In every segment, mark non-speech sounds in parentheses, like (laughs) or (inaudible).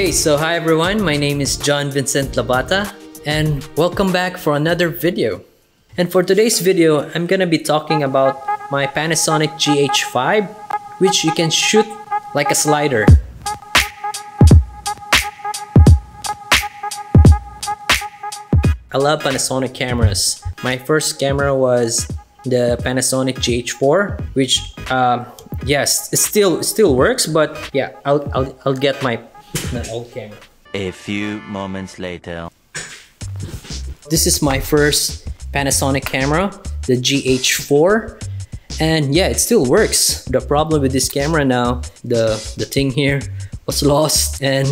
Okay, so hi everyone, my name is John Vincent Labata and welcome back for another video. And for today's video, I'm gonna be talking about my Panasonic GH5 which you can shoot like a slider. I love Panasonic cameras. My first camera was the Panasonic GH4 which uh, yes, it still it still works but yeah, I'll, I'll, I'll get my (laughs) my old camera. A few moments later. This is my first Panasonic camera, the GH4. And yeah, it still works. The problem with this camera now, the, the thing here was lost and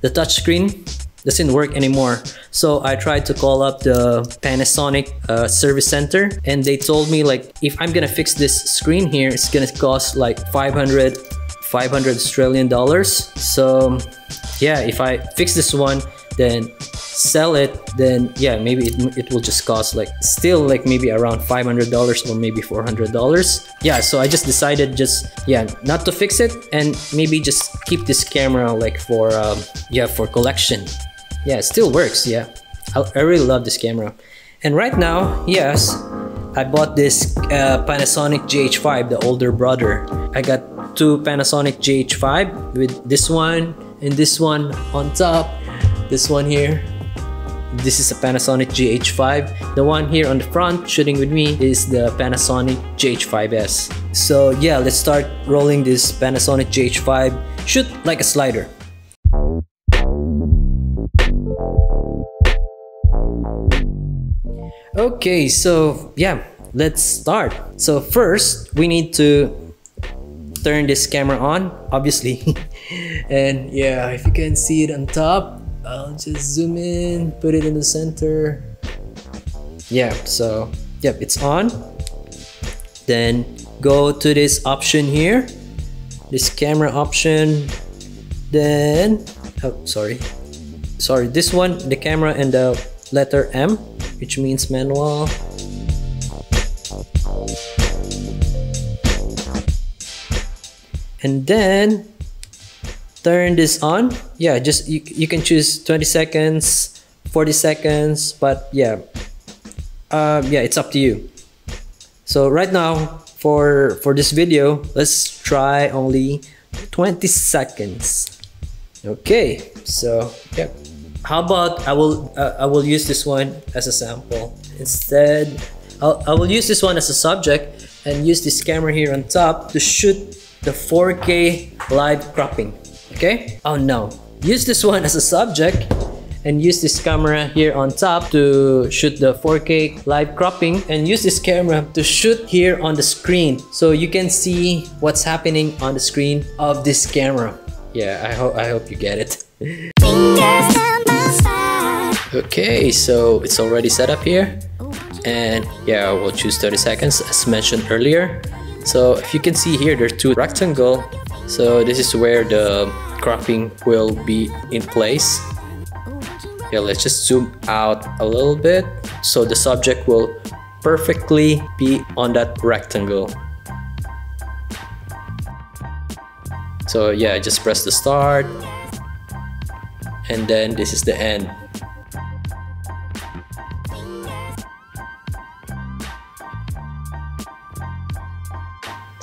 the touchscreen doesn't work anymore. So I tried to call up the Panasonic uh, service center and they told me like, if I'm gonna fix this screen here, it's gonna cost like 500 500 Australian dollars. So yeah, if I fix this one, then sell it, then yeah, maybe it, it will just cost like still like maybe around $500 or maybe $400. Yeah, so I just decided just, yeah, not to fix it and maybe just keep this camera like for, um, yeah, for collection. Yeah, it still works, yeah. I, I really love this camera. And right now, yes, I bought this uh, Panasonic GH5, the older brother. I got two Panasonic GH5 with this one and this one on top. This one here. This is a Panasonic GH5. The one here on the front shooting with me is the Panasonic GH5S. So yeah, let's start rolling this Panasonic GH5. Shoot like a slider. Okay, so yeah, let's start. So first, we need to turn this camera on, obviously. (laughs) and yeah, if you can see it on top, I'll just zoom in, put it in the center. Yeah, so yep, it's on. Then go to this option here, this camera option. Then, oh, sorry. Sorry, this one, the camera and the letter M, which means manual. And then turn this on. Yeah just you, you can choose 20 seconds 40 seconds but yeah. Uh, yeah it's up to you. So right now for for this video let's try only 20 seconds. Okay so yeah. How about I will uh, I will use this one as a sample instead. I'll, I will use this one as a subject and use this camera here on top to shoot the 4K live cropping. Okay? Oh no. Use this one as a subject and use this camera here on top to shoot the 4K live cropping and use this camera to shoot here on the screen so you can see what's happening on the screen of this camera. Yeah, I hope I hope you get it. (laughs) okay, so it's already set up here. Oh, and yeah, we'll choose 30 seconds as mentioned earlier. So if you can see here, there's two rectangle. So this is where the cropping will be in place. Yeah, let's just zoom out a little bit. So the subject will perfectly be on that rectangle. So yeah, just press the start. And then this is the end.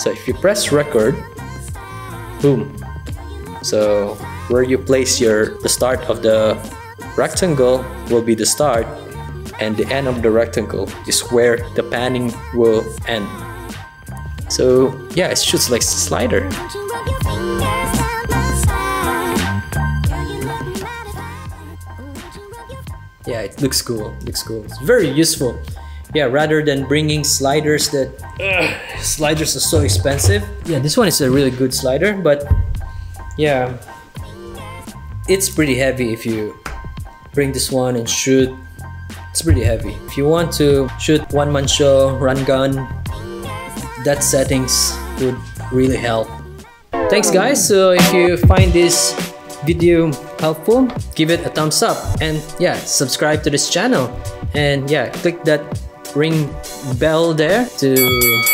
So if you press record, boom. So where you place your the start of the rectangle will be the start and the end of the rectangle is where the panning will end. So yeah, it shoots like slider. Yeah, it looks cool. Looks cool. It's very useful yeah rather than bringing sliders that sliders are so expensive. Yeah this one is a really good slider but yeah. It's pretty heavy if you bring this one and shoot. It's pretty heavy. If you want to shoot one man show run gun that settings would really help. Thanks guys. So if you find this video helpful give it a thumbs up. And yeah subscribe to this channel. And yeah click that ring bell there to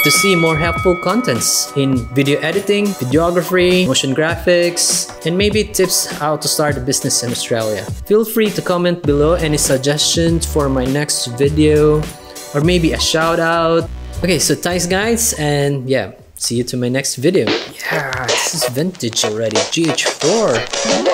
to see more helpful contents in video editing, videography, motion graphics, and maybe tips how to start a business in Australia. Feel free to comment below any suggestions for my next video or maybe a shout out. Okay, so thanks guys and yeah, see you to my next video. Yeah, this is vintage already, GH4.